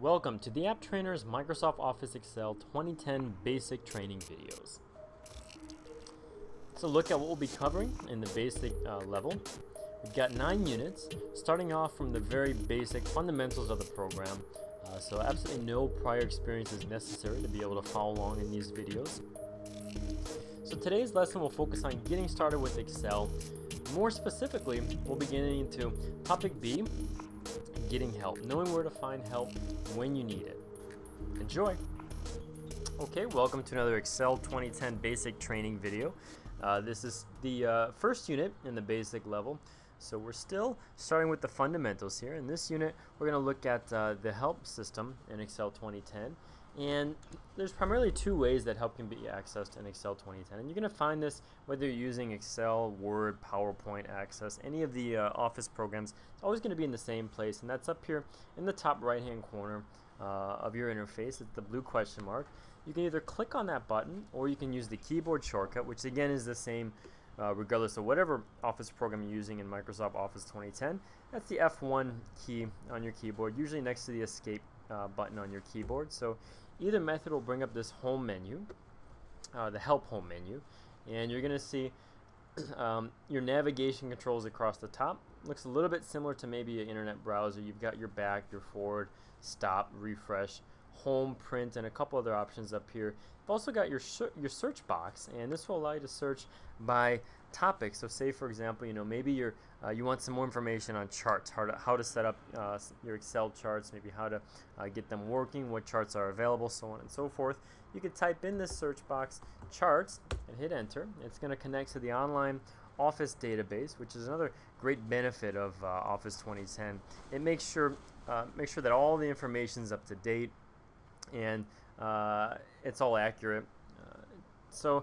Welcome to the App Trainer's Microsoft Office Excel 2010 Basic Training videos. So look at what we'll be covering in the basic uh, level. We've got nine units, starting off from the very basic fundamentals of the program. Uh, so absolutely no prior experience is necessary to be able to follow along in these videos. So today's lesson will focus on getting started with Excel. More specifically, we'll be getting into topic B, getting help, knowing where to find help when you need it. Enjoy! Okay, welcome to another Excel 2010 basic training video. Uh, this is the uh, first unit in the basic level. So we're still starting with the fundamentals here. In this unit, we're going to look at uh, the help system in Excel 2010 and there's primarily two ways that help can be accessed in Excel 2010. And you're going to find this whether you're using Excel, Word, PowerPoint, Access, any of the uh, Office programs. It's always going to be in the same place, and that's up here in the top right-hand corner uh, of your interface. It's the blue question mark. You can either click on that button, or you can use the keyboard shortcut, which again is the same uh, regardless of whatever Office program you're using in Microsoft Office 2010. That's the F1 key on your keyboard, usually next to the Escape uh, button on your keyboard. So either method will bring up this home menu, uh, the help home menu, and you're going to see um, your navigation controls across the top. Looks a little bit similar to maybe an internet browser. You've got your back, your forward, stop, refresh, home, print, and a couple other options up here. You've also got your your search box, and this will allow you to search by topic. So say for example, you know maybe you're uh, you want some more information on charts, how to, how to set up uh, your Excel charts, maybe how to uh, get them working, what charts are available, so on and so forth. You could type in this search box charts and hit enter. It's going to connect to the online Office database, which is another great benefit of uh, Office 2010. It makes sure uh, make sure that all the information is up to date and uh, it's all accurate. so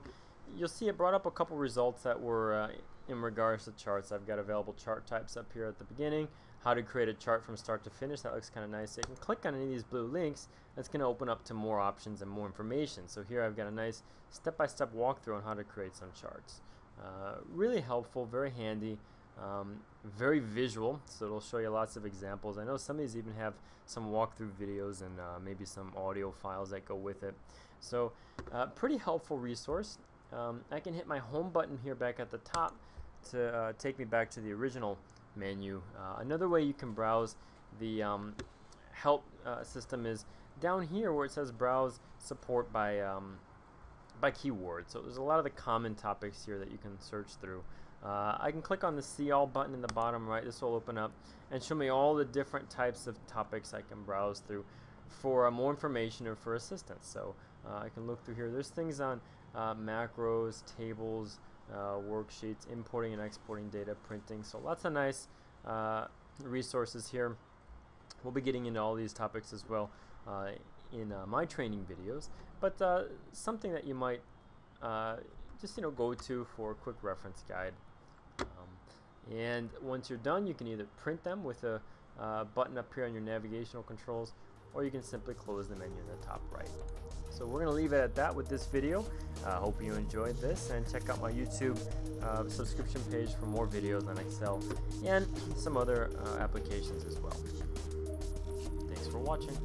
you'll see it brought up a couple results that were uh, in regards to charts. I've got available chart types up here at the beginning, how to create a chart from start to finish. That looks kind of nice. So you can click on any of these blue links. That's going to open up to more options and more information. So here I've got a nice step-by-step -step walkthrough on how to create some charts. Uh, really helpful, very handy. Um, very visual, so it'll show you lots of examples. I know some of these even have some walkthrough videos and uh, maybe some audio files that go with it. So, uh, pretty helpful resource. Um, I can hit my home button here back at the top to uh, take me back to the original menu. Uh, another way you can browse the um, help uh, system is down here where it says browse support by um, by keyword. So there's a lot of the common topics here that you can search through. Uh, I can click on the see all button in the bottom right. This will open up and show me all the different types of topics I can browse through for uh, more information or for assistance. So uh, I can look through here. There's things on uh, macros, tables, uh, worksheets, importing and exporting data, printing. So lots of nice uh, resources here. We'll be getting into all these topics as well in my training videos. But something that you might just you know go to for a quick reference guide. Um, and once you're done, you can either print them with a button up here on your navigational controls, or you can simply close the menu in the top right. So we're going to leave it at that with this video. I uh, hope you enjoyed this and check out my YouTube uh, subscription page for more videos on Excel and some other uh, applications as well. Thanks for watching.